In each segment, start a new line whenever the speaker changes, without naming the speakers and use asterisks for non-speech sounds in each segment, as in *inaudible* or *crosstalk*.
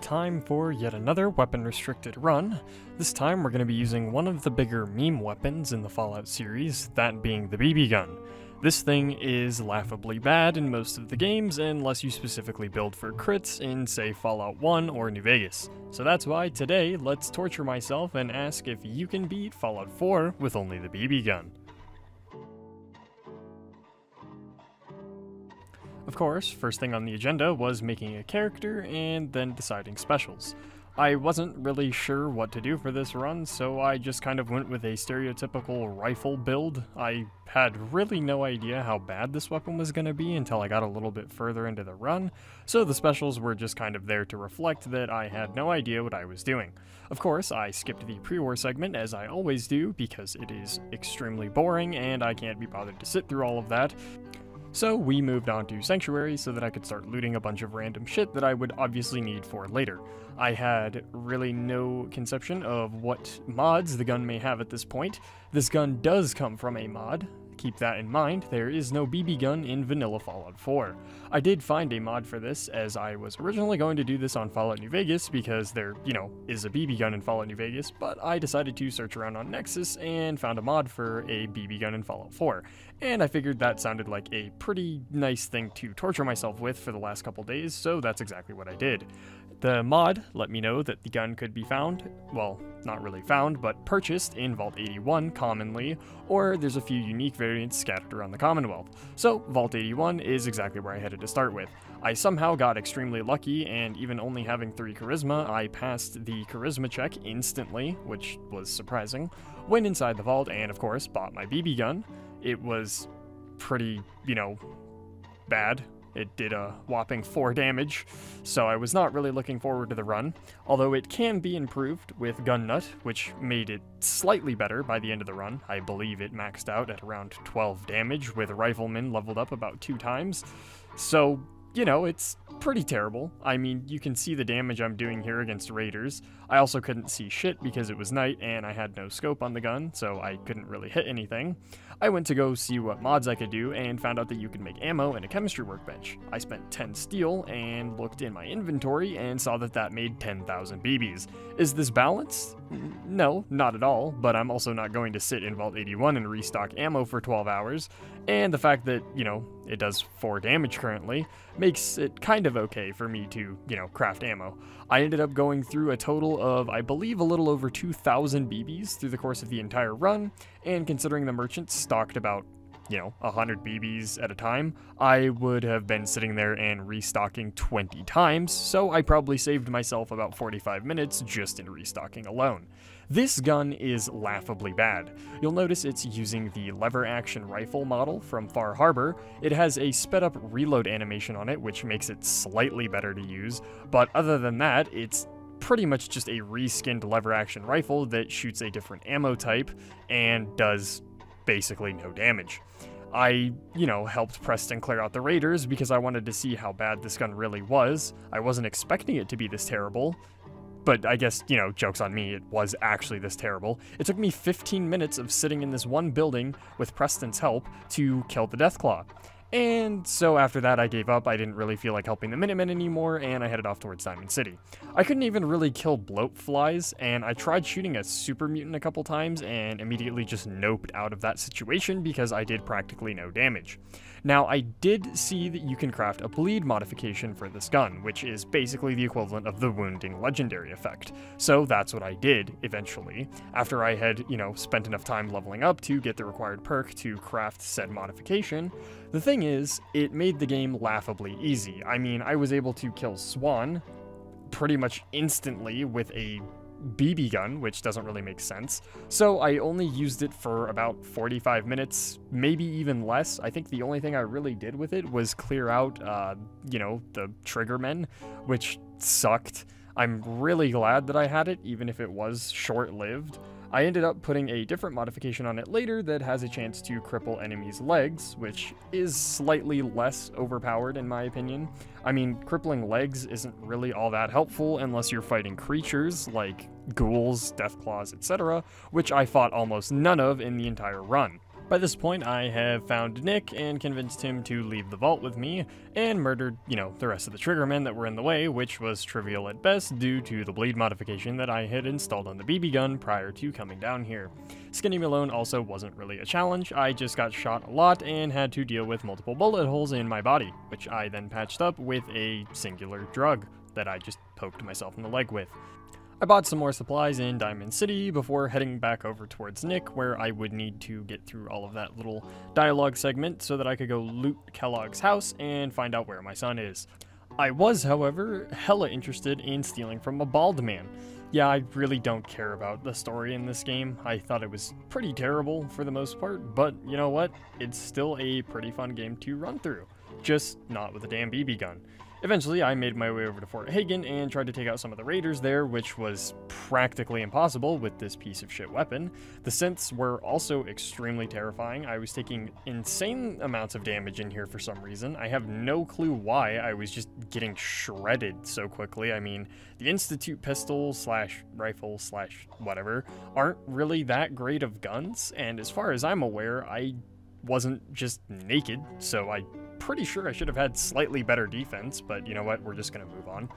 time for yet another weapon restricted run. This time we're going to be using one of the bigger meme weapons in the Fallout series, that being the BB gun. This thing is laughably bad in most of the games unless you specifically build for crits in, say, Fallout 1 or New Vegas. So that's why today, let's torture myself and ask if you can beat Fallout 4 with only the BB gun. Of course, first thing on the agenda was making a character and then deciding specials. I wasn't really sure what to do for this run, so I just kind of went with a stereotypical rifle build. I had really no idea how bad this weapon was going to be until I got a little bit further into the run, so the specials were just kind of there to reflect that I had no idea what I was doing. Of course, I skipped the pre-war segment as I always do because it is extremely boring and I can't be bothered to sit through all of that. So we moved on to Sanctuary so that I could start looting a bunch of random shit that I would obviously need for later. I had really no conception of what mods the gun may have at this point. This gun does come from a mod, Keep that in mind, there is no BB gun in vanilla Fallout 4. I did find a mod for this, as I was originally going to do this on Fallout New Vegas because there, you know, is a BB gun in Fallout New Vegas, but I decided to search around on Nexus and found a mod for a BB gun in Fallout 4. And I figured that sounded like a pretty nice thing to torture myself with for the last couple days, so that's exactly what I did. The mod let me know that the gun could be found, well, not really found, but purchased in Vault 81 commonly, or there's a few unique variants scattered around the Commonwealth. So, Vault 81 is exactly where I headed to start with. I somehow got extremely lucky, and even only having 3 Charisma, I passed the Charisma check instantly, which was surprising. Went inside the vault and, of course, bought my BB gun. It was pretty, you know, bad it did a whopping 4 damage, so I was not really looking forward to the run, although it can be improved with Gun Nut, which made it slightly better by the end of the run. I believe it maxed out at around 12 damage, with Rifleman leveled up about two times. So, you know, it's pretty terrible. I mean, you can see the damage I'm doing here against raiders. I also couldn't see shit because it was night and I had no scope on the gun, so I couldn't really hit anything. I went to go see what mods I could do and found out that you could make ammo in a chemistry workbench. I spent 10 steel and looked in my inventory and saw that that made 10,000 BBs. Is this balanced? No, not at all, but I'm also not going to sit in Vault 81 and restock ammo for 12 hours, and the fact that, you know, it does 4 damage currently makes it kind of okay for me to, you know, craft ammo. I ended up going through a total of, I believe, a little over 2,000 BBs through the course of the entire run, and considering the merchant stocked about you know, 100 BBs at a time, I would have been sitting there and restocking 20 times, so I probably saved myself about 45 minutes just in restocking alone. This gun is laughably bad. You'll notice it's using the lever action rifle model from Far Harbor. It has a sped up reload animation on it, which makes it slightly better to use, but other than that, it's pretty much just a reskinned lever action rifle that shoots a different ammo type and does basically no damage. I, you know, helped Preston clear out the raiders because I wanted to see how bad this gun really was. I wasn't expecting it to be this terrible, but I guess, you know, joke's on me, it was actually this terrible. It took me 15 minutes of sitting in this one building with Preston's help to kill the Deathclaw. And so after that, I gave up. I didn't really feel like helping the Minutemen anymore, and I headed off towards Diamond City. I couldn't even really kill bloat flies, and I tried shooting a super mutant a couple times and immediately just noped out of that situation because I did practically no damage. Now, I did see that you can craft a bleed modification for this gun, which is basically the equivalent of the wounding legendary effect. So that's what I did, eventually, after I had, you know, spent enough time leveling up to get the required perk to craft said modification. The thing is, it made the game laughably easy. I mean, I was able to kill Swan pretty much instantly with a BB gun, which doesn't really make sense. So I only used it for about 45 minutes, maybe even less. I think the only thing I really did with it was clear out, uh, you know, the triggermen, which sucked. I'm really glad that I had it, even if it was short-lived. I ended up putting a different modification on it later that has a chance to cripple enemies' legs, which is slightly less overpowered in my opinion. I mean, crippling legs isn't really all that helpful unless you're fighting creatures like ghouls, deathclaws, etc., which I fought almost none of in the entire run. By this point, I have found Nick and convinced him to leave the vault with me, and murdered, you know, the rest of the triggermen that were in the way, which was trivial at best due to the bleed modification that I had installed on the BB gun prior to coming down here. Skinny Malone also wasn't really a challenge, I just got shot a lot and had to deal with multiple bullet holes in my body, which I then patched up with a singular drug that I just poked myself in the leg with. I bought some more supplies in Diamond City before heading back over towards Nick, where I would need to get through all of that little dialogue segment so that I could go loot Kellogg's house and find out where my son is. I was, however, hella interested in stealing from a bald man. Yeah, I really don't care about the story in this game. I thought it was pretty terrible for the most part, but you know what? It's still a pretty fun game to run through. Just not with a damn BB gun. Eventually, I made my way over to Fort Hagen and tried to take out some of the raiders there, which was practically impossible with this piece of shit weapon. The synths were also extremely terrifying. I was taking insane amounts of damage in here for some reason. I have no clue why I was just getting shredded so quickly. I mean, the Institute pistol slash rifle slash whatever aren't really that great of guns, and as far as I'm aware, I wasn't just naked, so I'm pretty sure I should have had slightly better defense, but you know what, we're just gonna move on.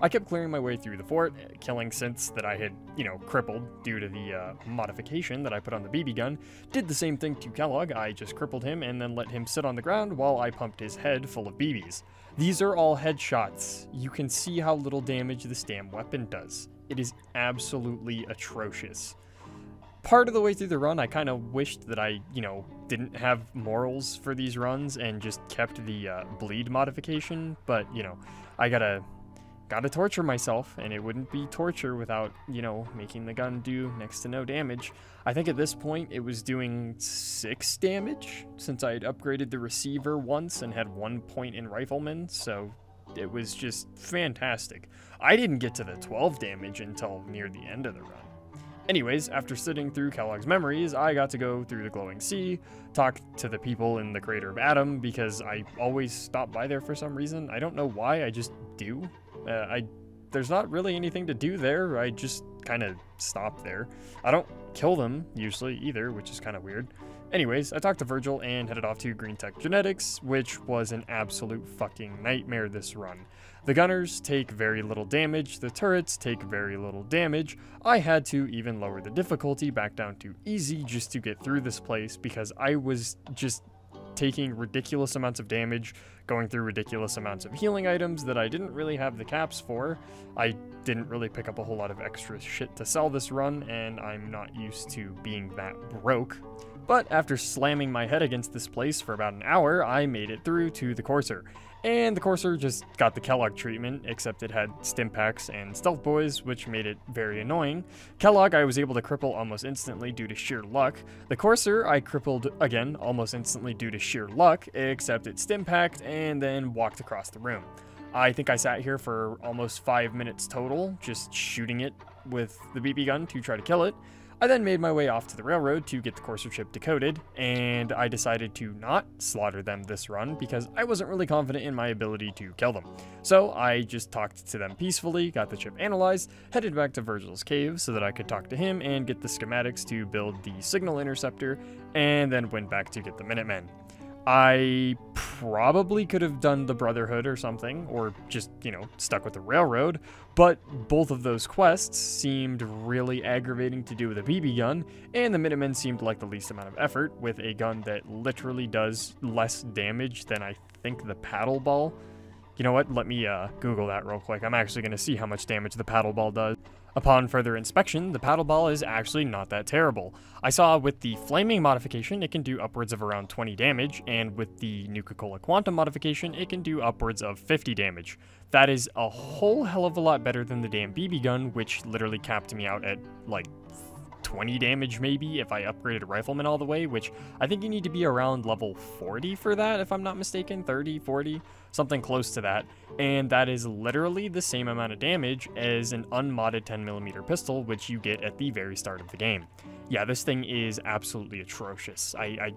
I kept clearing my way through the fort, killing synths that I had, you know, crippled due to the uh, modification that I put on the BB gun. Did the same thing to Kellogg, I just crippled him and then let him sit on the ground while I pumped his head full of BBs. These are all headshots. You can see how little damage this damn weapon does. It is absolutely atrocious part of the way through the run, I kind of wished that I, you know, didn't have morals for these runs and just kept the uh, bleed modification. But you know, I gotta gotta torture myself, and it wouldn't be torture without you know making the gun do next to no damage. I think at this point it was doing six damage since I had upgraded the receiver once and had one point in rifleman. So it was just fantastic. I didn't get to the 12 damage until near the end of the run. Anyways, after sitting through Kellogg's memories, I got to go through the glowing sea, talk to the people in the crater of Atom because I always stop by there for some reason. I don't know why, I just do. Uh, I there's not really anything to do there. I just kind of stop there. I don't kill them usually either, which is kind of weird. Anyways, I talked to Virgil and headed off to Green Tech Genetics, which was an absolute fucking nightmare this run. The gunners take very little damage, the turrets take very little damage. I had to even lower the difficulty back down to easy just to get through this place because I was just taking ridiculous amounts of damage, going through ridiculous amounts of healing items that I didn't really have the caps for. I didn't really pick up a whole lot of extra shit to sell this run, and I'm not used to being that broke. But after slamming my head against this place for about an hour, I made it through to the Courser. And the Courser just got the Kellogg treatment, except it had Stimpaks and Stealth Boys, which made it very annoying. Kellogg I was able to cripple almost instantly due to sheer luck. The Courser I crippled again almost instantly due to sheer luck, except it Stimpaked and then walked across the room. I think I sat here for almost five minutes total, just shooting it with the BB gun to try to kill it. I then made my way off to the railroad to get the Courser chip decoded, and I decided to not slaughter them this run because I wasn't really confident in my ability to kill them. So I just talked to them peacefully, got the chip analyzed, headed back to Virgil's cave so that I could talk to him and get the schematics to build the signal interceptor, and then went back to get the Minutemen. I probably could have done the Brotherhood or something, or just, you know, stuck with the Railroad, but both of those quests seemed really aggravating to do with a BB gun, and the Minutemen seemed like the least amount of effort with a gun that literally does less damage than I think the paddle ball. You know what? Let me uh, Google that real quick. I'm actually going to see how much damage the paddle ball does. Upon further inspection, the paddle ball is actually not that terrible. I saw with the flaming modification, it can do upwards of around 20 damage, and with the Nuka-Cola Quantum modification, it can do upwards of 50 damage. That is a whole hell of a lot better than the damn BB gun, which literally capped me out at like 20 damage maybe if I upgraded Rifleman all the way, which I think you need to be around level 40 for that, if I'm not mistaken, 30, 40, something close to that. And that is literally the same amount of damage as an unmodded 10mm pistol, which you get at the very start of the game. Yeah, this thing is absolutely atrocious. I, I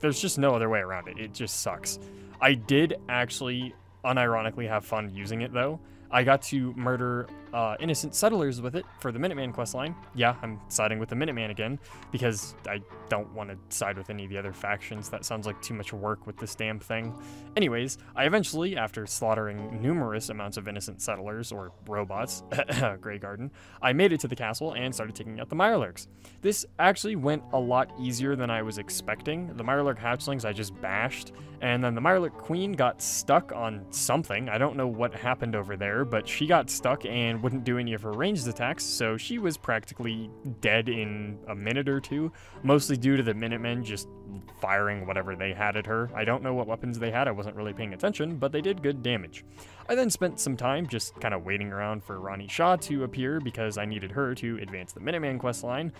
there's just no other way around it. It just sucks. I did actually unironically have fun using it though. I got to murder uh, innocent settlers with it for the Minuteman questline. Yeah, I'm siding with the Minuteman again because I don't want to side with any of the other factions. That sounds like too much work with this damn thing. Anyways, I eventually, after slaughtering numerous amounts of innocent settlers or robots, *coughs* Graygarden, I made it to the castle and started taking out the Mirelurks. This actually went a lot easier than I was expecting. The Mirelurk hatchlings I just bashed, and then the Mirelurk Queen got stuck on something. I don't know what happened over there, but she got stuck and wouldn't do any of her ranged attacks, so she was practically dead in a minute or two, mostly due to the Minutemen just firing whatever they had at her. I don't know what weapons they had, I wasn't really paying attention, but they did good damage. I then spent some time just kind of waiting around for Ronnie Shaw to appear because I needed her to advance the Minuteman questline,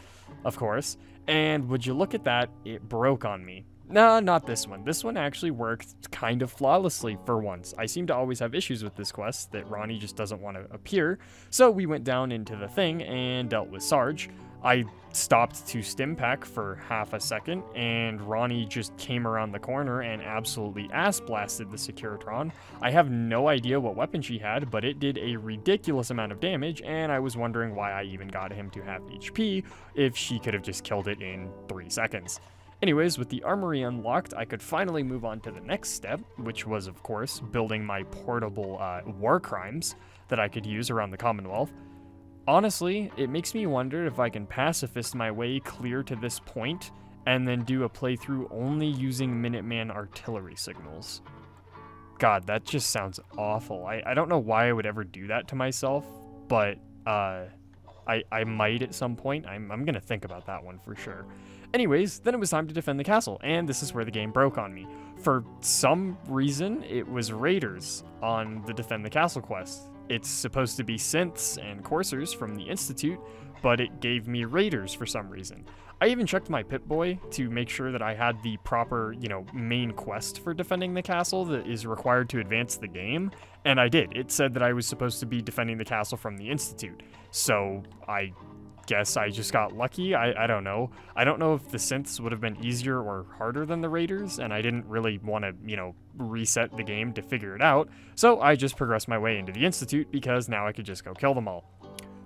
of course, and would you look at that, it broke on me. No, not this one. This one actually worked kind of flawlessly for once. I seem to always have issues with this quest that Ronnie just doesn't want to appear, so we went down into the thing and dealt with Sarge. I stopped to stimpak for half a second, and Ronnie just came around the corner and absolutely ass blasted the Securitron. I have no idea what weapon she had, but it did a ridiculous amount of damage, and I was wondering why I even got him to have HP if she could have just killed it in 3 seconds. Anyways, with the armory unlocked, I could finally move on to the next step, which was, of course, building my portable uh, war crimes that I could use around the Commonwealth. Honestly, it makes me wonder if I can pacifist my way clear to this point and then do a playthrough only using Minuteman artillery signals. God, that just sounds awful. I, I don't know why I would ever do that to myself, but uh, I, I might at some point. I'm, I'm going to think about that one for sure. Anyways, then it was time to defend the castle, and this is where the game broke on me. For some reason, it was raiders on the defend the castle quest. It's supposed to be synths and coursers from the Institute, but it gave me raiders for some reason. I even checked my Pip-Boy to make sure that I had the proper, you know, main quest for defending the castle that is required to advance the game, and I did. It said that I was supposed to be defending the castle from the Institute. So I guess I just got lucky. I, I don't know. I don't know if the synths would have been easier or harder than the raiders, and I didn't really want to, you know, reset the game to figure it out. So I just progressed my way into the Institute because now I could just go kill them all.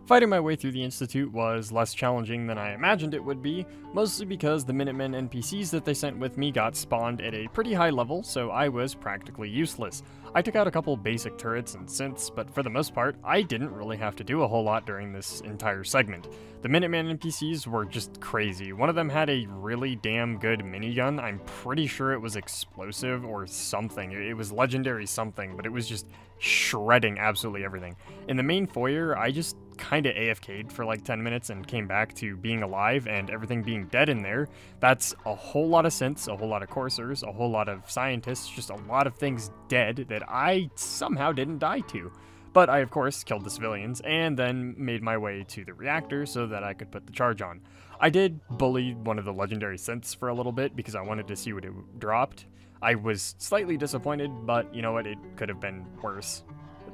Fighting my way through the Institute was less challenging than I imagined it would be, mostly because the Minutemen NPCs that they sent with me got spawned at a pretty high level, so I was practically useless. I took out a couple basic turrets and synths, but for the most part, I didn't really have to do a whole lot during this entire segment. The Minuteman NPCs were just crazy. One of them had a really damn good minigun. I'm pretty sure it was explosive or something. It was legendary something, but it was just shredding absolutely everything. In the main foyer, I just kind of AFK'd for like 10 minutes and came back to being alive and everything being dead in there. That's a whole lot of synths, a whole lot of coursers, a whole lot of scientists, just a lot of things dead that I somehow didn't die to. But I, of course, killed the civilians and then made my way to the reactor so that I could put the charge on. I did bully one of the legendary synths for a little bit because I wanted to see what it dropped. I was slightly disappointed, but you know what, it could have been worse.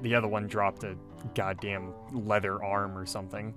The other one dropped a goddamn leather arm or something.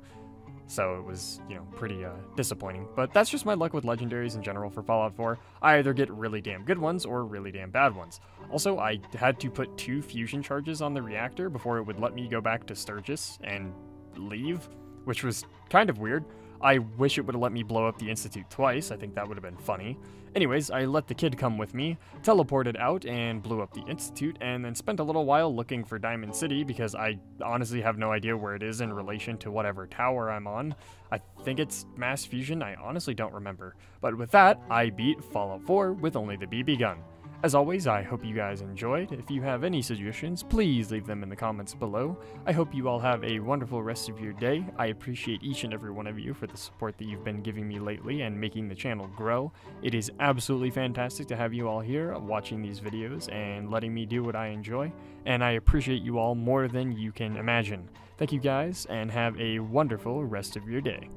So it was, you know, pretty uh, disappointing. But that's just my luck with legendaries in general for Fallout 4. I either get really damn good ones or really damn bad ones. Also, I had to put two fusion charges on the reactor before it would let me go back to Sturges and leave, which was kind of weird. I wish it would have let me blow up the Institute twice, I think that would have been funny. Anyways, I let the kid come with me, teleported out and blew up the Institute, and then spent a little while looking for Diamond City because I honestly have no idea where it is in relation to whatever tower I'm on. I think it's Mass Fusion, I honestly don't remember. But with that, I beat Fallout 4 with only the BB gun. As always, I hope you guys enjoyed. If you have any suggestions, please leave them in the comments below. I hope you all have a wonderful rest of your day. I appreciate each and every one of you for the support that you've been giving me lately and making the channel grow. It is absolutely fantastic to have you all here watching these videos and letting me do what I enjoy, and I appreciate you all more than you can imagine. Thank you guys, and have a wonderful rest of your day.